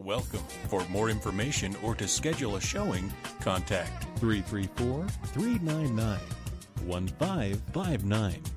Welcome. For more information or to schedule a showing, contact 334 399 1559.